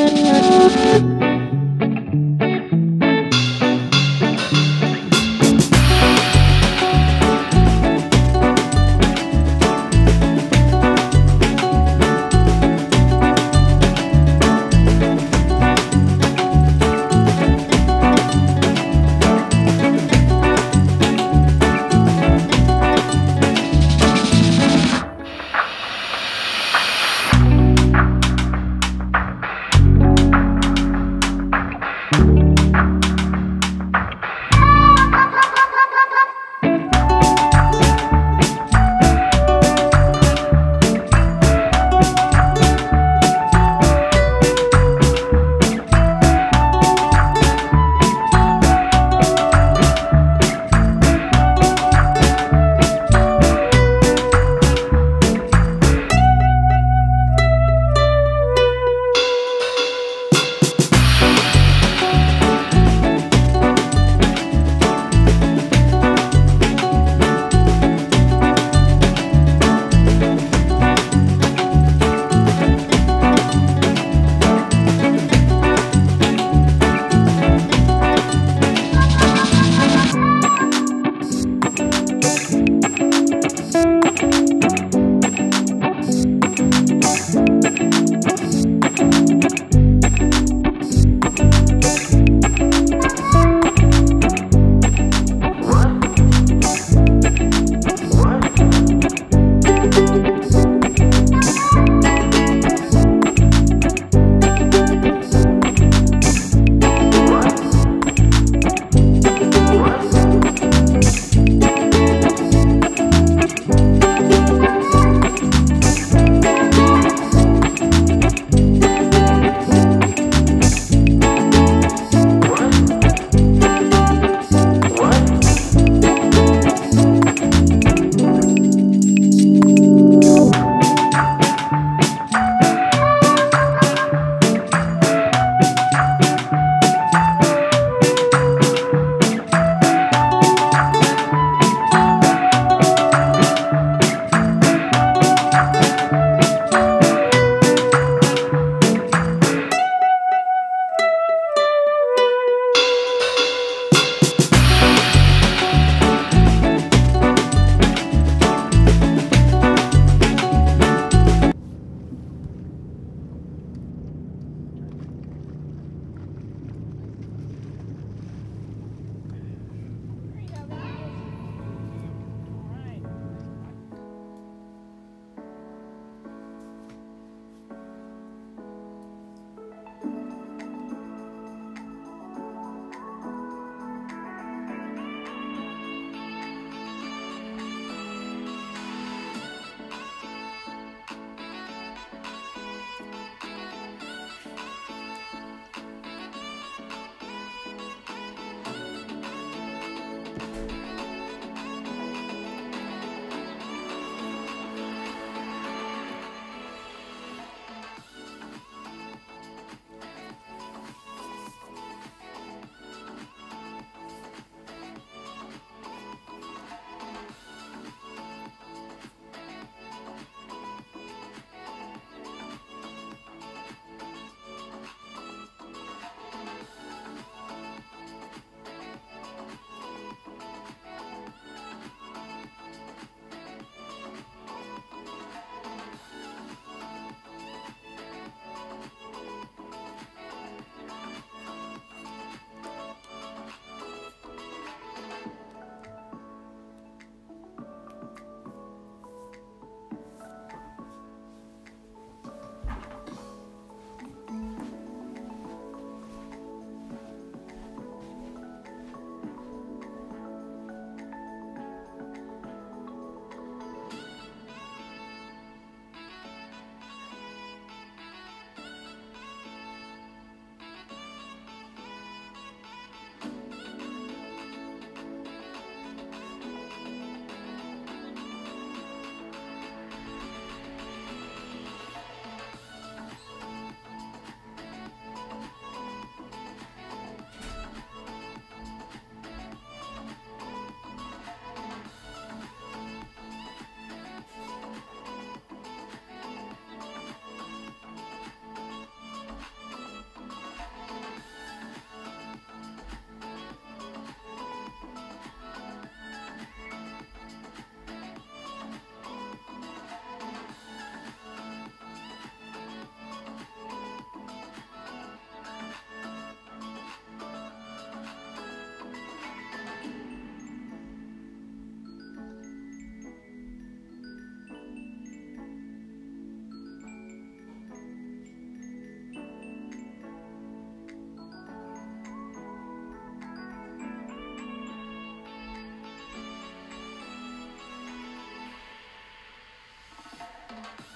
you Bye.